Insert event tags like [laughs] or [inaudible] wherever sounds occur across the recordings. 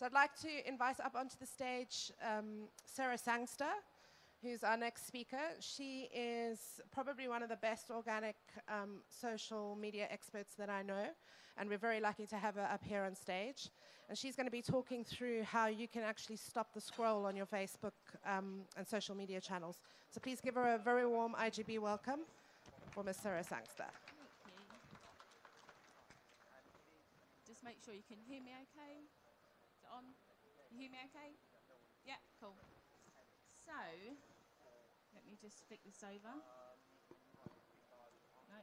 So I'd like to invite up onto the stage um, Sarah Sangster, who's our next speaker. She is probably one of the best organic um, social media experts that I know, and we're very lucky to have her up here on stage. And she's going to be talking through how you can actually stop the scroll on your Facebook um, and social media channels. So please give her a very warm IGB welcome for Ms. Sarah Sangster. Just make sure you can hear me okay. Is it on? You hear me okay? Yeah, cool. So, let me just flick this over. No.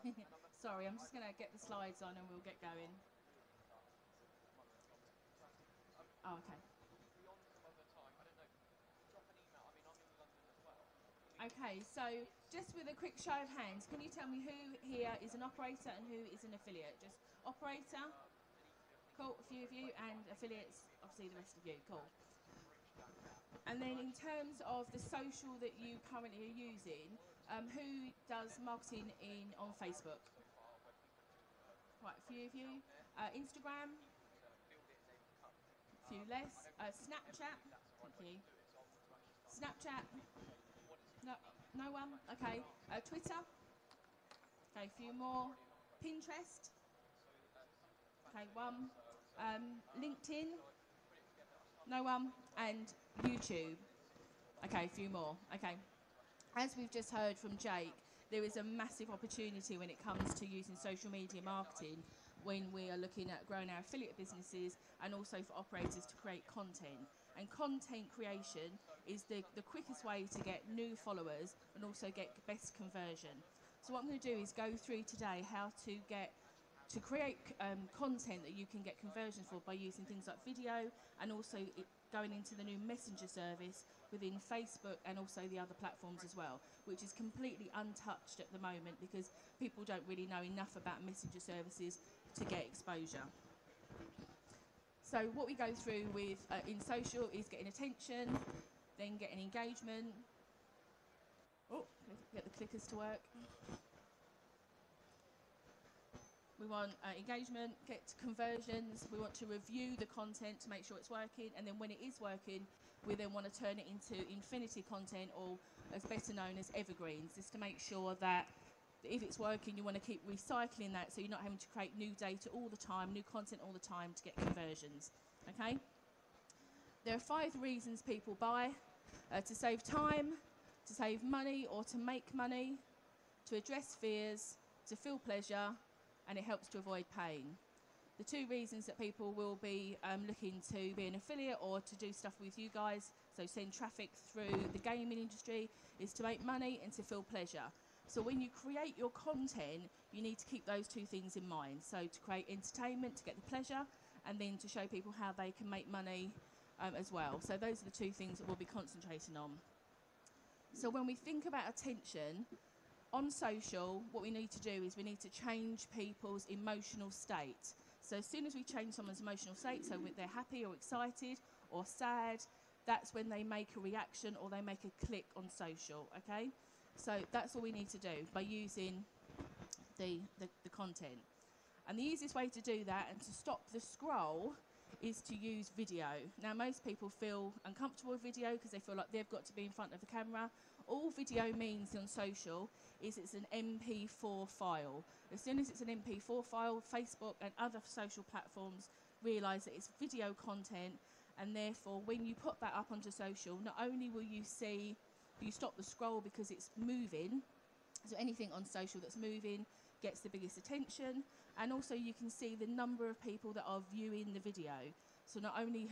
[laughs] Sorry, I'm just going to get the slides on and we'll get going. Oh, okay. Okay, so just with a quick show of hands, can you tell me who here is an operator and who is an affiliate? Just operator, cool, a few of you, and affiliates, obviously the rest of you, cool. And then in terms of the social that you currently are using, um, who does marketing in on Facebook? Quite a few of you. Uh, Instagram? A few less. Uh, Snapchat? Thank you. Snapchat? No, no one. Okay. Uh, Twitter. Okay, a few more. Pinterest. Okay, one. Um, LinkedIn. No one. And YouTube. Okay, a few more. Okay. As we've just heard from Jake, there is a massive opportunity when it comes to using social media marketing when we are looking at growing our affiliate businesses and also for operators to create content. And content creation is the, the quickest way to get new followers and also get best conversion. So what I'm going to do is go through today how to get to create um, content that you can get conversions for by using things like video and also going into the new messenger service within Facebook and also the other platforms as well, which is completely untouched at the moment because people don't really know enough about messenger services to get exposure. So what we go through with uh, in social is getting attention, then getting engagement. Oh, get the clickers to work. We want uh, engagement, get conversions. We want to review the content to make sure it's working. And then when it is working, we then want to turn it into infinity content or as better known as evergreens, just to make sure that if it's working, you want to keep recycling that so you're not having to create new data all the time, new content all the time to get conversions. Okay? There are five reasons people buy uh, to save time, to save money or to make money, to address fears, to feel pleasure, and it helps to avoid pain. The two reasons that people will be um, looking to be an affiliate or to do stuff with you guys, so send traffic through the gaming industry, is to make money and to feel pleasure. So when you create your content, you need to keep those two things in mind. So to create entertainment, to get the pleasure, and then to show people how they can make money um, as well. So those are the two things that we'll be concentrating on. So when we think about attention, on social, what we need to do is we need to change people's emotional state. So as soon as we change someone's emotional state, so they're happy or excited or sad, that's when they make a reaction or they make a click on social, okay? So that's all we need to do by using the, the, the content. And the easiest way to do that and to stop the scroll is to use video. Now, most people feel uncomfortable with video because they feel like they've got to be in front of the camera. All video means on social is it's an MP4 file. As soon as it's an MP4 file, Facebook and other social platforms realise that it's video content, and therefore, when you put that up onto social, not only will you see, you stop the scroll because it's moving, so anything on social that's moving gets the biggest attention, and also you can see the number of people that are viewing the video. So not only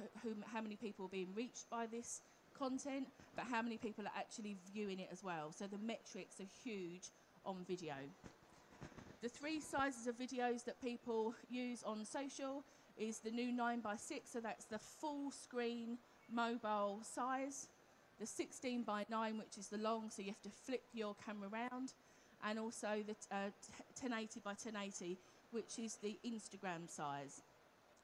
how many people are being reached by this content, but how many people are actually viewing it as well. So the metrics are huge on video. The three sizes of videos that people use on social is the new 9 by 6 so that's the full screen mobile size. The 16 by 9, which is the long, so you have to flip your camera around. And also the uh, 1080 by 1080, which is the Instagram size.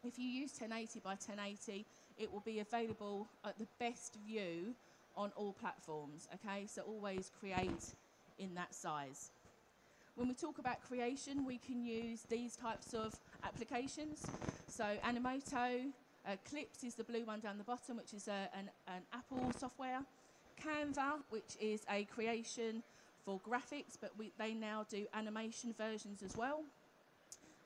If you use 1080 by 1080, it will be available at the best view on all platforms, okay? So always create in that size. When we talk about creation, we can use these types of applications. So Animoto, uh, Clips is the blue one down the bottom, which is a, an, an Apple software. Canva, which is a creation for graphics, but we, they now do animation versions as well.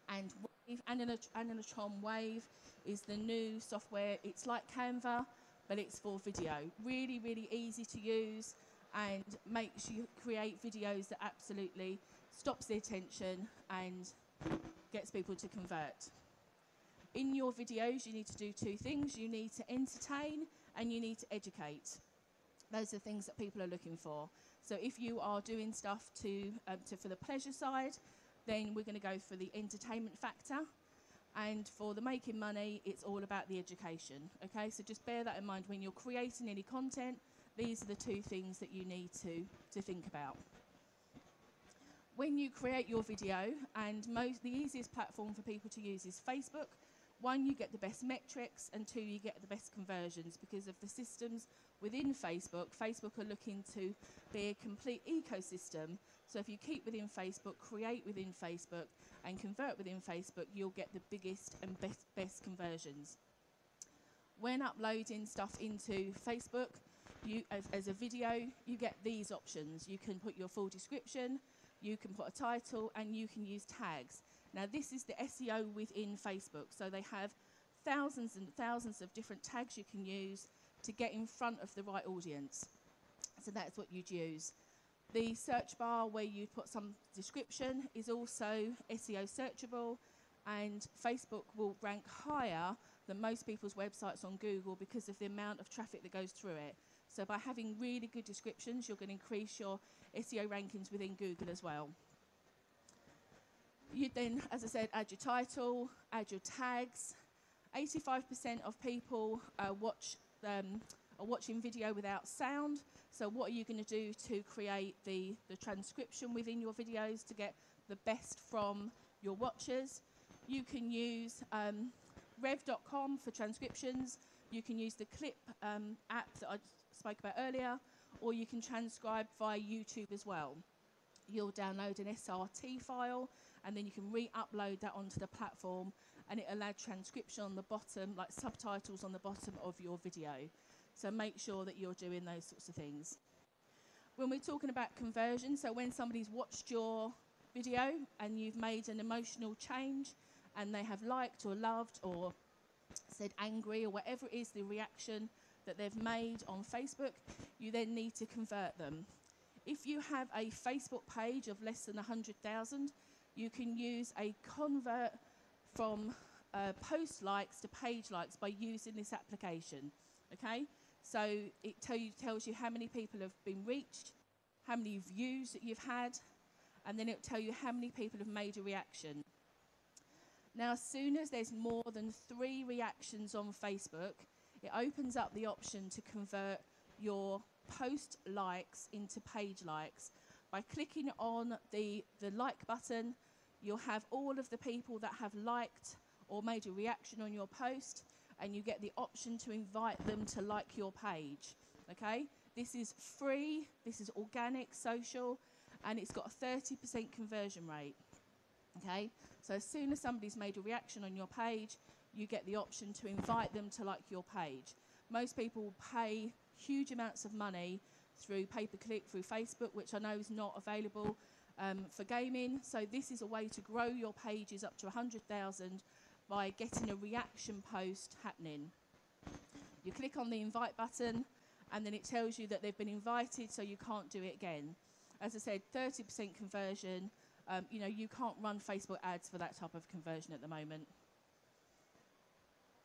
And Wave, Animatron Wave is the new software. It's like Canva, but it's for video. Really, really easy to use and makes you create videos that absolutely stops the attention and gets people to convert. In your videos, you need to do two things. You need to entertain and you need to educate. Those are things that people are looking for. So if you are doing stuff to, um, to for the pleasure side, then we're going to go for the entertainment factor. And for the making money, it's all about the education. Okay, so just bear that in mind when you're creating any content. These are the two things that you need to, to think about. When you create your video, and most the easiest platform for people to use is Facebook. One, you get the best metrics, and two, you get the best conversions because of the systems within Facebook. Facebook are looking to be a complete ecosystem so if you keep within Facebook, create within Facebook, and convert within Facebook, you'll get the biggest and best, best conversions. When uploading stuff into Facebook, you, as, as a video, you get these options. You can put your full description, you can put a title, and you can use tags. Now, this is the SEO within Facebook. So they have thousands and thousands of different tags you can use to get in front of the right audience. So that's what you'd use. The search bar where you put some description is also SEO searchable, and Facebook will rank higher than most people's websites on Google because of the amount of traffic that goes through it. So by having really good descriptions, you're going to increase your SEO rankings within Google as well. You then, as I said, add your title, add your tags. 85% of people uh, watch um, are watching video without sound. So what are you going to do to create the, the transcription within your videos to get the best from your watchers? You can use um, rev.com for transcriptions. You can use the Clip um, app that I spoke about earlier, or you can transcribe via YouTube as well. You'll download an SRT file, and then you can re-upload that onto the platform, and it allowed transcription on the bottom, like subtitles on the bottom of your video. So make sure that you're doing those sorts of things. When we're talking about conversion, so when somebody's watched your video and you've made an emotional change and they have liked or loved or said angry or whatever it is the reaction that they've made on Facebook, you then need to convert them. If you have a Facebook page of less than 100,000, you can use a convert from uh, post likes to page likes by using this application. Okay? So it tell you, tells you how many people have been reached, how many views that you've had, and then it'll tell you how many people have made a reaction. Now, as soon as there's more than three reactions on Facebook, it opens up the option to convert your post likes into page likes. By clicking on the, the like button, you'll have all of the people that have liked or made a reaction on your post, and you get the option to invite them to like your page. Okay? This is free, this is organic, social, and it's got a 30% conversion rate. Okay? So as soon as somebody's made a reaction on your page, you get the option to invite them to like your page. Most people pay huge amounts of money through pay per click, through Facebook, which I know is not available um, for gaming. So this is a way to grow your pages up to 100,000 by getting a reaction post happening. You click on the invite button and then it tells you that they've been invited so you can't do it again. As I said, 30% conversion. Um, you know, you can't run Facebook ads for that type of conversion at the moment.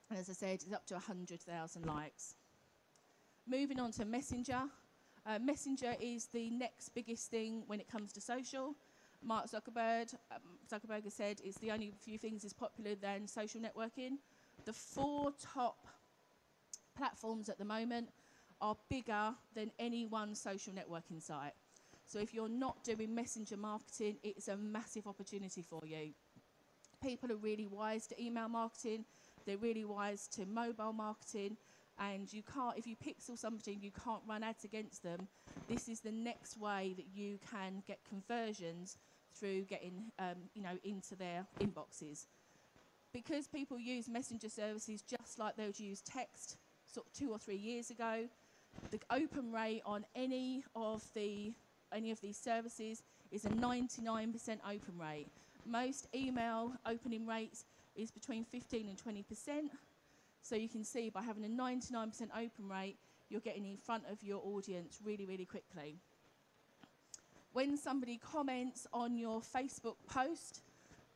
And as I said, it's up to 100,000 likes. Moving on to Messenger. Uh, Messenger is the next biggest thing when it comes to social. Mark Zuckerberg, um, Zuckerberg has said it's the only few things is popular than social networking. The four top platforms at the moment are bigger than any one social networking site. So if you're not doing messenger marketing, it's a massive opportunity for you. People are really wise to email marketing, they're really wise to mobile marketing, and you can't, if you pixel something, you can't run ads against them. This is the next way that you can get conversions through getting, um, you know, into their inboxes. Because people use messenger services just like they would use text sort of two or three years ago, the open rate on any of the any of these services is a 99% open rate. Most email opening rates is between 15 and 20%. So you can see by having a 99% open rate, you're getting in front of your audience really, really quickly. When somebody comments on your Facebook post,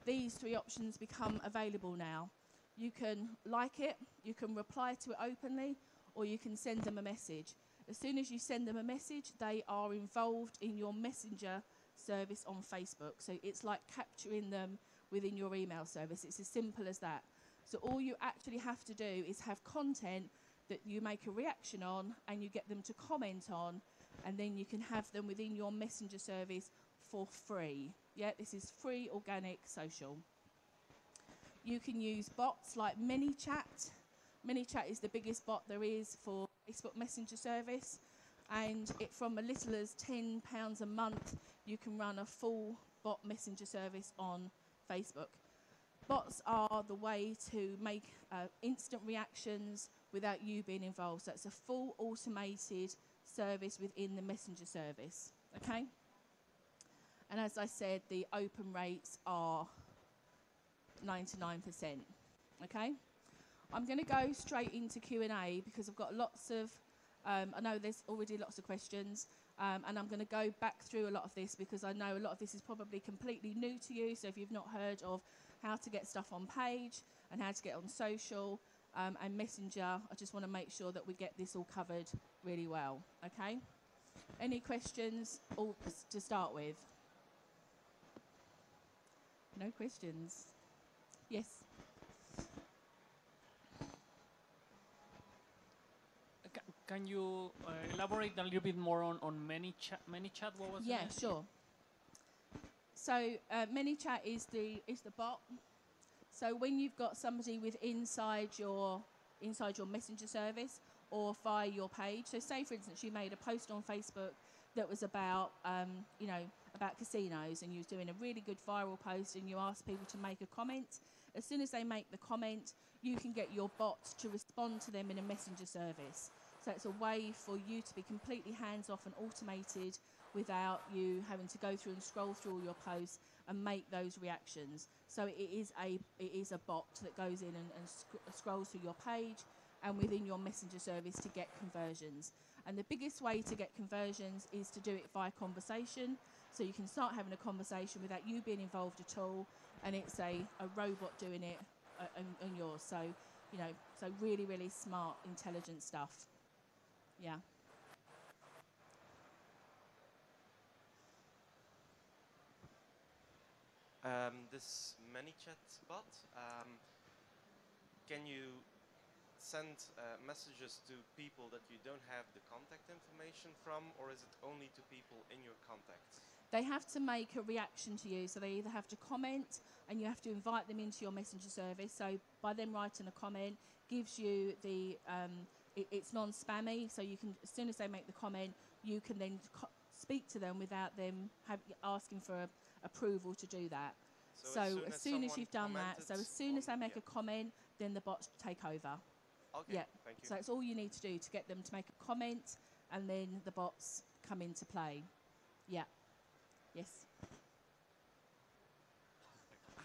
these three options become available now. You can like it, you can reply to it openly, or you can send them a message. As soon as you send them a message, they are involved in your messenger service on Facebook. So it's like capturing them within your email service. It's as simple as that. So all you actually have to do is have content that you make a reaction on and you get them to comment on, and then you can have them within your messenger service for free. Yeah, this is free organic social. You can use bots like ManyChat. ManyChat is the biggest bot there is for Facebook Messenger service, and it from a little as £10 a month, you can run a full bot messenger service on Facebook. Bots are the way to make uh, instant reactions without you being involved. So it's a full automated service within the messenger service. Okay? And as I said, the open rates are 99%. Okay? I'm going to go straight into Q&A because I've got lots of um, I know there's already lots of questions, um, and I'm going to go back through a lot of this because I know a lot of this is probably completely new to you. So if you've not heard of how to get stuff on page and how to get on social um, and Messenger, I just want to make sure that we get this all covered really well. Okay? Any questions all to start with? No questions. Yes. Can you uh, elaborate a little bit more on, on ManyChat? ManyChat, what was Yeah, it? sure. So uh, ManyChat is the is the bot. So when you've got somebody with inside your inside your messenger service or via your page. So say for instance you made a post on Facebook that was about um, you know about casinos and you was doing a really good viral post and you asked people to make a comment. As soon as they make the comment, you can get your bot to respond to them in a messenger service. So it's a way for you to be completely hands off and automated without you having to go through and scroll through all your posts and make those reactions. So it is a it is a bot that goes in and, and sc- scrolls through your page and within your messenger service to get conversions. And the biggest way to get conversions is to do it via conversation. So you can start having a conversation without you being involved at all, and it's a, a robot doing it uh, on, on yours. So you know, so really, really smart, intelligent stuff. Yeah. Um, this ManyChat bot, um, can you send uh, messages to people that you don't have the contact information from, or is it only to people in your contacts? They have to make a reaction to you, so they either have to comment and you have to invite them into your messenger service. So by them writing a comment, gives you the um, it, it's non-spammy, so you can as soon as they make the comment, you can then speak to them without them have, asking for a, approval to do that. So, as soon as, someone you've done that, so as soon as I oh, make yeah. a comment, then the bots take over. Okay, yeah, thank you. So that's all you need to do to get them to make a comment, and then the bots come into play. Yeah. Yes.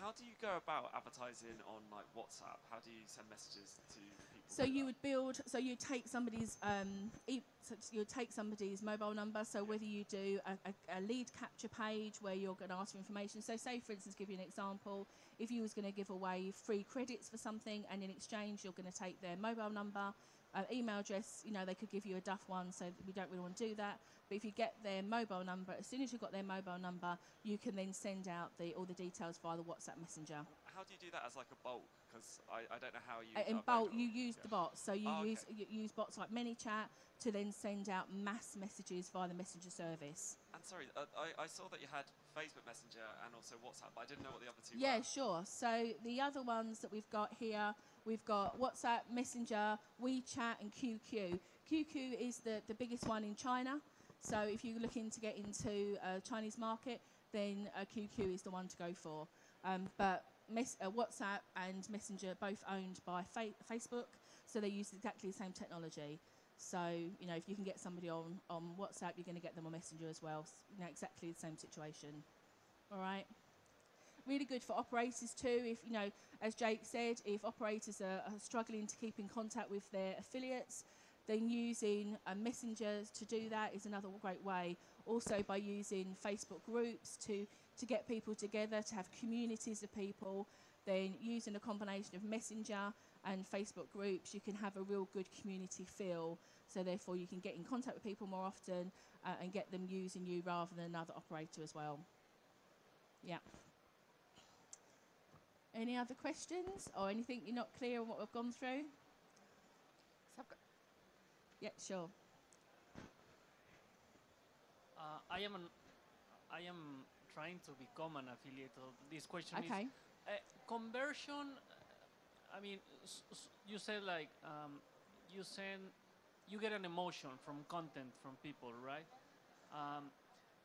How do you go about advertising on like WhatsApp? How do you send messages to people? So you that? would build. So you take somebody's. Um, e- so you take somebody's mobile number. So whether you do a, a, a lead capture page where you're going to ask for information. So say, for instance, give you an example. If you was going to give away free credits for something, and in exchange you're going to take their mobile number, uh, email address. You know they could give you a duff one, so we don't really want to do that. But if you get their mobile number, as soon as you've got their mobile number, you can then send out the all the details via the WhatsApp messenger. How do you do that as like a bulk? Because I, I don't know how you. In bulk, you use Yeah. the bots. So you Oh, use okay. you use bots like ManyChat to then send out mass messages via the messenger service. And sorry, uh, I, I saw that you had Facebook Messenger and also WhatsApp, but I didn't know what the other two Yeah, were. Yeah, sure. So the other ones that we've got here, we've got WhatsApp, Messenger, WeChat, and QQ. QQ is the, the biggest one in China. So if you're looking to get into a Chinese market, then uh, QQ is the one to go for. Um, but mes- uh, WhatsApp and Messenger both owned by fa- Facebook, so they use exactly the same technology. So you know, if you can get somebody on on WhatsApp, you're going to get them on Messenger as well. S- You know, exactly the same situation. All right. Really good for operators too. If you know, as Jake said, if operators are, are struggling to keep in contact with their affiliates, then using uh, messengers to do that is another great way. Also, by using Facebook groups to to get people together, to have communities of people, then using a combination of messenger and Facebook groups, you can have a real good community feel. So therefore, you can get in contact with people more often uh, and get them using you rather than another operator as well. Yeah. Any other questions or anything you're not clear on what we've gone through? So I've got- Yeah, sure. Uh, I am an, I am trying to become an affiliate. Of this question Okay. is uh, conversion. uh, I mean, s- s- you said like um, you send, you get an emotion from content from people, right? Um,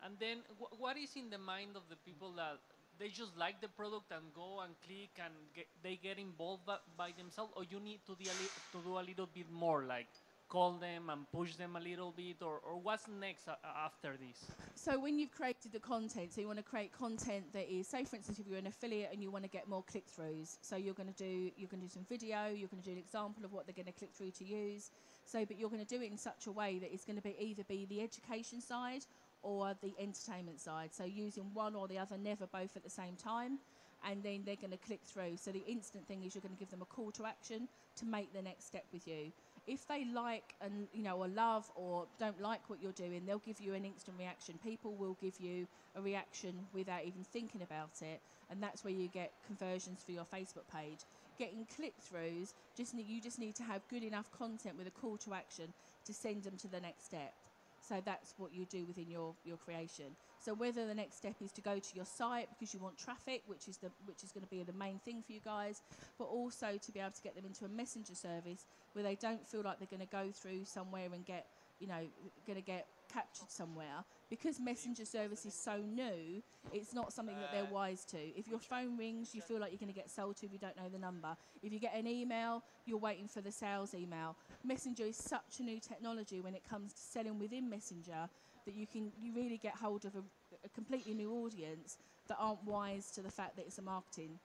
and then wh- what is in the mind of the people that they just like the product and go and click and get, they get involved by, by themselves, or you need to li- to do a little bit more, like call them and push them a little bit, or, or what's next a- after this? So when you've created the content, so you want to create content that is, say for instance, if you're an affiliate and you want to get more click-throughs, so you're going to do you're going to do some video, you're going to do an example of what they're going to click through to use. So, but you're going to do it in such a way that it's going to be either be the education side or the entertainment side. So using one or the other, never both at the same time. And then they're going to click through. So the instant thing is you're going to give them a call to action to make the next step with you if they like and you know or love or don't like what you're doing they'll give you an instant reaction people will give you a reaction without even thinking about it and that's where you get conversions for your facebook page getting click-throughs just need, you just need to have good enough content with a call to action to send them to the next step so that's what you do within your, your creation. So whether the next step is to go to your site because you want traffic, which is the which is going to be the main thing for you guys, but also to be able to get them into a messenger service where they don't feel like they're going to go through somewhere and get you know going to get captured somewhere because messenger service is so new it's not something that they're wise to. If your phone rings you feel like you're going to get sold to if you don't know the number. If you get an email you're waiting for the sales email. Messenger is such a new technology when it comes to selling within messenger that you can you really get hold of a, a completely new audience that aren't wise to the fact that it's a marketing.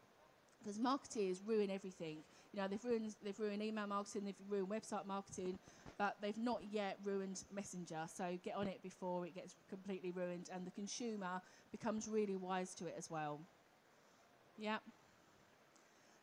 Because marketeers ruin everything. You know, they've ruined they've ruined email marketing, they've ruined website marketing, but they've not yet ruined Messenger. So get on it before it gets completely ruined, and the consumer becomes really wise to it as well. Yeah.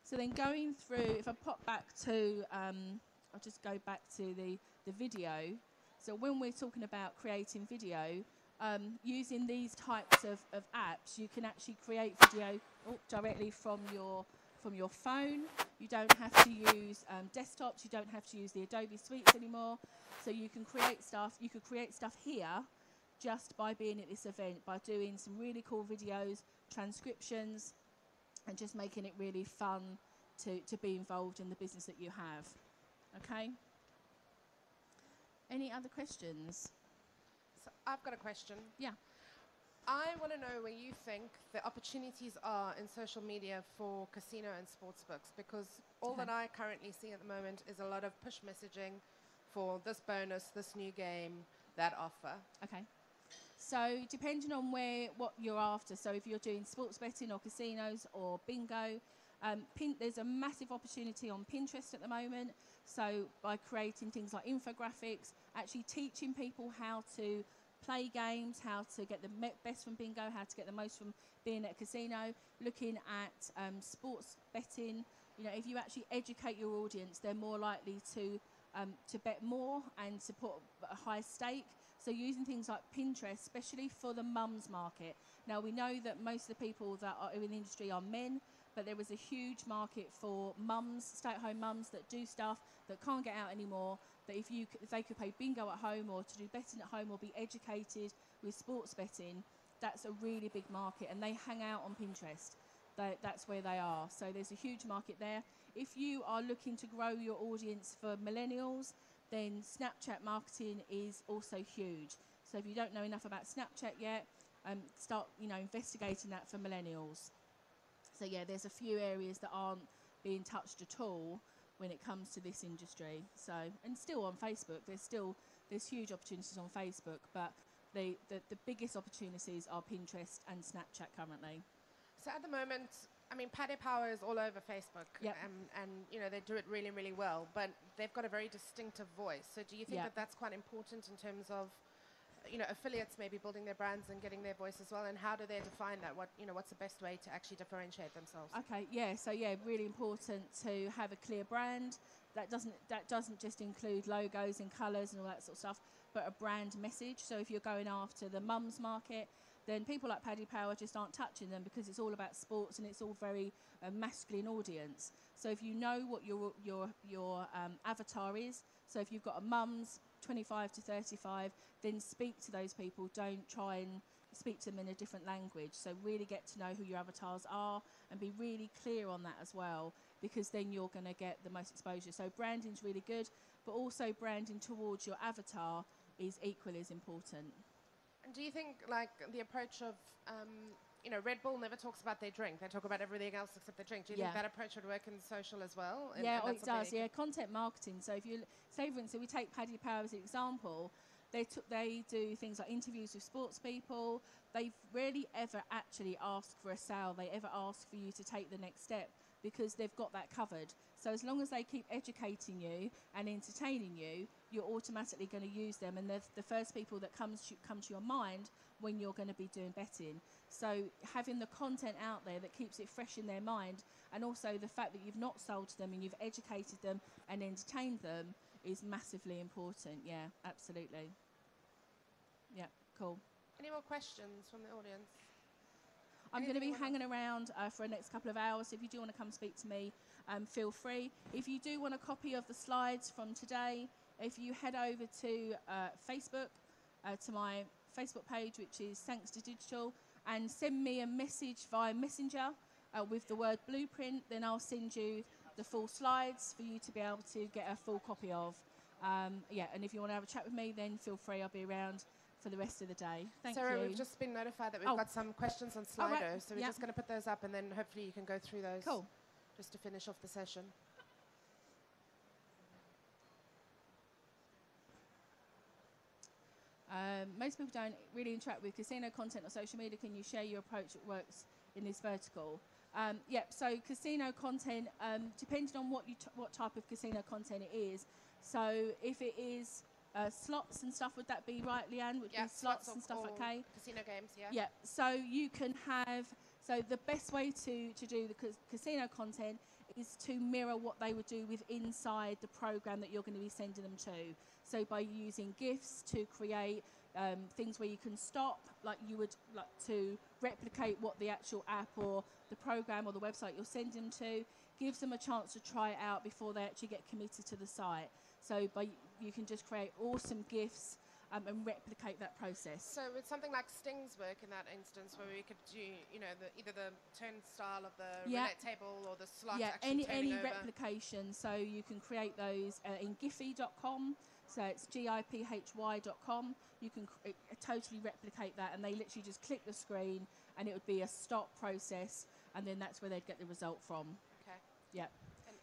So then going through, if I pop back to, um, I'll just go back to the the video. So when we're talking about creating video, um, using these types of, of apps, you can actually create video oh, directly from your from your phone. You don't have to use um, desktops. You don't have to use the Adobe Suites anymore. So you can create stuff. You could create stuff here just by being at this event, by doing some really cool videos, transcriptions, and just making it really fun to, to be involved in the business that you have. Okay? Any other questions? So I've got a question. Yeah. I want to know where you think the opportunities are in social media for casino and sports books because all Okay. that I currently see at the moment is a lot of push messaging for this bonus, this new game, that offer. Okay. So depending on where what you're after, so if you're doing sports betting or casinos or bingo, um, pin, there's a massive opportunity on Pinterest at the moment. So by creating things like infographics, actually teaching people how to play games, how to get the best from bingo, how to get the most from being at a casino, looking at um, sports betting. You know, if you actually educate your audience, they're more likely to um, to bet more and to put a high stake. So using things like Pinterest, especially for the mums market. Now we know that most of the people that are in the industry are men, but there is a huge market for mums, stay-at-home mums that do stuff that can't get out anymore. That if you if they could play bingo at home or to do betting at home or be educated with sports betting, that's a really big market, and they hang out on Pinterest. That's where they are. So there's a huge market there. If you are looking to grow your audience for millennials, then Snapchat marketing is also huge. So if you don't know enough about Snapchat yet, um, start, you know, investigating that for millennials. So yeah, there's a few areas that aren't being touched at all when it comes to this industry. So and still on Facebook, there's still there's huge opportunities on Facebook, but the, the, the biggest opportunities are Pinterest and Snapchat currently. So at the moment, I mean, Paddy Power is all over Facebook, Yep. um, and you know they do it really, really well. But they've got a very distinctive voice. So do you think Yeah. that that's quite important in terms of, you know, affiliates maybe building their brands and getting their voice as well? And how do they define that? What you know, what's the best way to actually differentiate themselves? Okay, yeah. So yeah, really important to have a clear brand. That doesn't that doesn't just include logos and colours and all that sort of stuff, but a brand message. So if you're going after the mums market, then people like Paddy Power just aren't touching them because it's all about sports and it's all very uh, masculine audience. So if you know what your your your um, avatar is, so if you've got a mums 25 to 35, then speak to those people. Don't try and speak to them in a different language. So really get to know who your avatars are and be really clear on that as well, because then you're going to get the most exposure. So branding's really good, but also branding towards your avatar is equally as important. And do you think like the approach of um, you know Red Bull never talks about their drink; they talk about everything else except the drink. Do you Yeah. think that approach would work in social as well? And- yeah, and oh, it does. Yeah, content marketing. So if you say, for instance, we take Paddy Power as an example, they took they do things like interviews with sports people. They've rarely ever actually asked for a sale. They ever ask for you to take the next step because they've got that covered. So as long as they keep educating you and entertaining you, you're automatically going to use them, and they're the first people that comes to, come to your mind when you're going to be doing betting. So having the content out there that keeps it fresh in their mind, and also the fact that you've not sold to them and you've educated them and entertained them is massively important. Yeah, absolutely. Yeah, cool. Any more questions from the audience? I'm going to be hanging around uh, for the next couple of hours. If you do want to come speak to me, um, feel free. If you do want a copy of the slides from today, if you head over to uh, Facebook, uh, to my Facebook page, which is Thanks to Digital, and send me a message via Messenger uh, with the word blueprint, then I'll send you the full slides for you to be able to get a full copy of. Um, yeah, and if you want to have a chat with me, then feel free. I'll be around for the rest of the day. Thank Sarah, you. we've just been notified that we've Oh. got some questions on Slido, right. so we're Yeah. just going to put those up, and then hopefully you can go through those. Cool. Just to finish off the session. Um, most people don't really interact with casino content on social media. Can you share your approach that works in this vertical? Um, yep. So casino content, um, depending on what you t- what type of casino content it is. So if it is uh, slots and stuff, would that be right, Leanne? Would Yeah, be slots or- and stuff. Okay. Casino games, yeah. Yeah. So you can have. So the best way to to do the cas- casino content is to mirror what they would do with inside the program that you're going to be sending them to. So by using GIFs to create um, things where you can stop, like you would like to replicate what the actual app or the program or the website you're sending them to, gives them a chance to try it out before they actually get committed to the site. So by you can just create awesome GIFs um, and replicate that process. So would something like Sting's work in that instance, where we could do, you know, the, either the turnstile of the Yeah. roulette table or the slot yeah, any any over? replication. So you can create those uh, in Giphy.com. So it's giphy.com. You can cr- uh, totally replicate that, and they literally just click the screen, and it would be a stop process, and then that's where they'd get the result from. Okay. Yeah.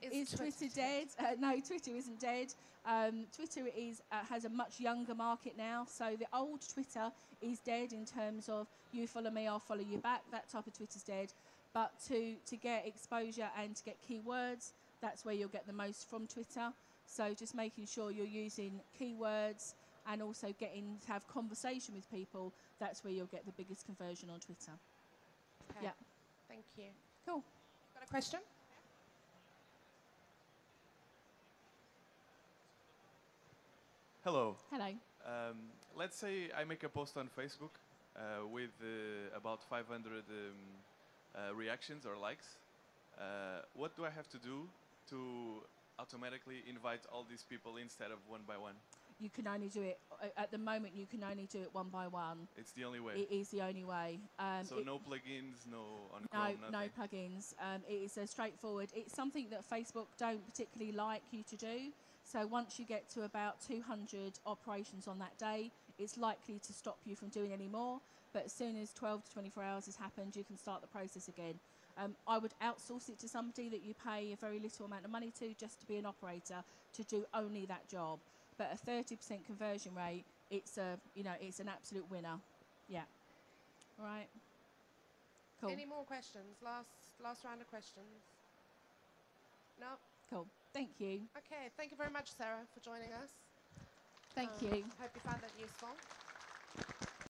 And Is, Twitter dead? Uh, no, Twitter isn't dead. Um, Twitter is uh, has a much younger market now. So the old Twitter is dead in terms of you follow me, I'll follow you back. That type of Twitter's dead. But to to get exposure and to get keywords, that's where you'll get the most from Twitter. So just making sure you're using keywords and also getting to have conversation with people. That's where you'll get the biggest conversion on Twitter. Okay. Yeah. Thank you. Cool. Got a question? Hello. Hello. Um, let's say I make a post on Facebook uh, with uh, about 500 um, uh, reactions or likes. Uh, what do I have to do to automatically invite all these people instead of one by one? You can only do it uh, at the moment. You can only do it one by one. It's the only way. It is the only way. Um, so no plugins, no on no, Chrome, no nothing. plugins. Um, it is a straightforward. It's something that Facebook don't particularly like you to do. So once you get to about 200 operations on that day, it's likely to stop you from doing any more. but as soon as 12 to 24 hours has happened, you can start the process again. Um, I would outsource it to somebody that you pay a very little amount of money to just to be an operator to do only that job. But a 30% conversion rate, it's a you know it's an absolute winner. Yeah. All right. Cool. Any more questions? Last last round of questions. No. Cool. Thank you. Okay. Thank you very much, Sarah, for joining us. Thank Um, you. Hope you found that useful.